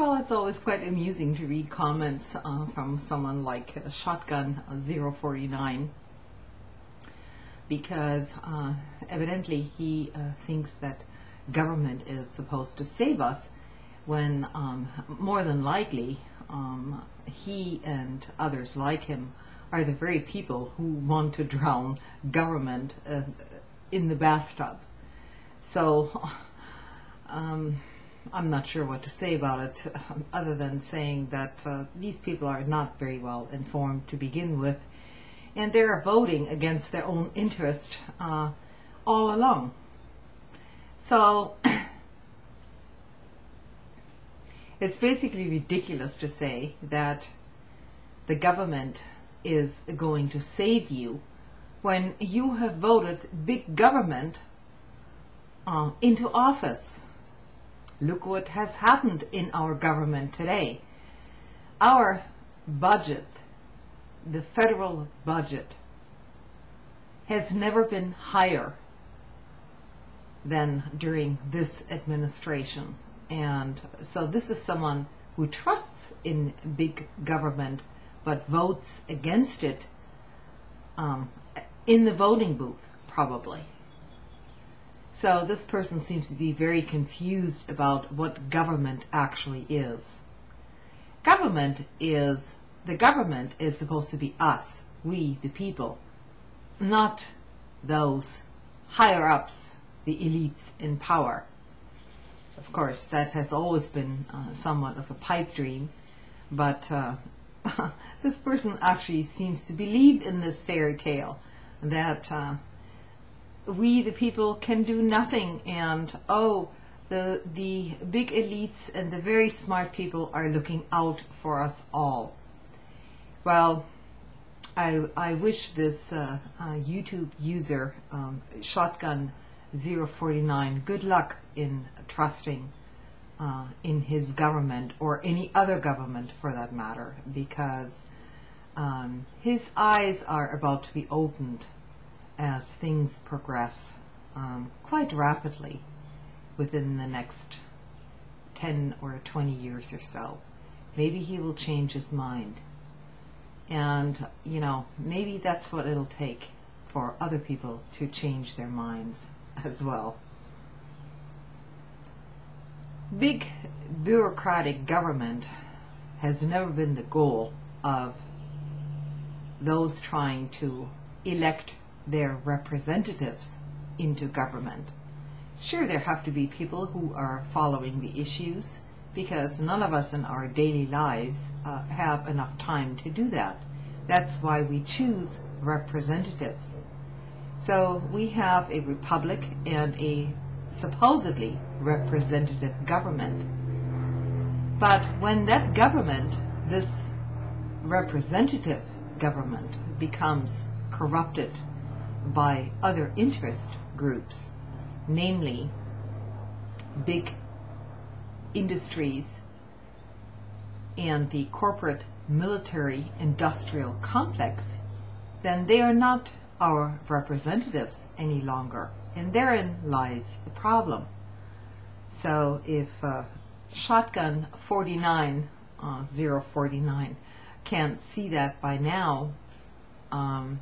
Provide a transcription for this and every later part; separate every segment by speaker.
Speaker 1: Well, it's always quite amusing to read comments uh, from someone like uh, Shotgun 049 because uh, evidently he uh, thinks that government is supposed to save us when um, more than likely um, he and others like him are the very people who want to drown government uh, in the bathtub. So um, I'm not sure what to say about it other than saying that uh, these people are not very well informed to begin with and they're voting against their own interest uh, all along. So it's basically ridiculous to say that the government is going to save you when you have voted big government uh, into office. Look what has happened in our government today. Our budget, the federal budget, has never been higher than during this administration. And so this is someone who trusts in big government but votes against it um, in the voting booth, probably. So this person seems to be very confused about what government actually is. Government is, the government is supposed to be us, we, the people, not those higher ups, the elites in power. Of course, that has always been uh, somewhat of a pipe dream, but uh, this person actually seems to believe in this fairy tale that uh, we, the people, can do nothing, and oh, the the big elites and the very smart people are looking out for us all. Well, I I wish this uh, uh, YouTube user um, Shotgun 049 good luck in trusting uh, in his government or any other government for that matter because um, his eyes are about to be opened as things progress um, quite rapidly within the next 10 or 20 years or so. Maybe he will change his mind. And, you know, maybe that's what it'll take for other people to change their minds as well big bureaucratic government has never been the goal of those trying to elect their representatives into government. Sure, there have to be people who are following the issues because none of us in our daily lives uh, have enough time to do that. That's why we choose representatives. So we have a republic and a supposedly representative government. But when that government, this representative government, becomes corrupted by other interest groups, namely big industries and the corporate military industrial complex, then they are not our representatives any longer. And therein lies the problem. So if uh, shotgun 49, uh, 049, can't see that by now, um,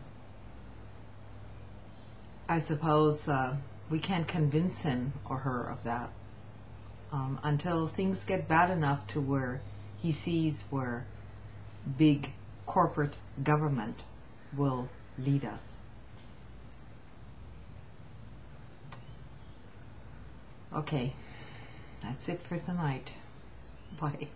Speaker 1: I suppose uh, we can't convince him or her of that um, until things get bad enough to where he sees where big corporate government will lead us. Okay, that's it for tonight. Bye.